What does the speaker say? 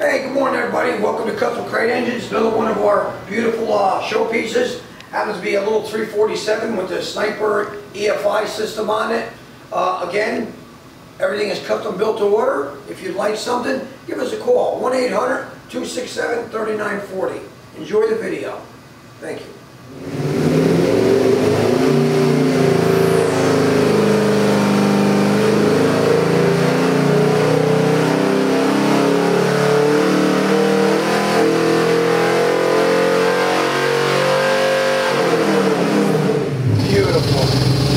Hey, good morning, everybody. Welcome to Custom Crate Engines. Another one of our beautiful uh, showpieces. Happens to be a little 347 with the Sniper EFI system on it. Uh, again, everything is custom built to order. If you'd like something, give us a call. 1-800-267-3940. Enjoy the video. Thank you. of water.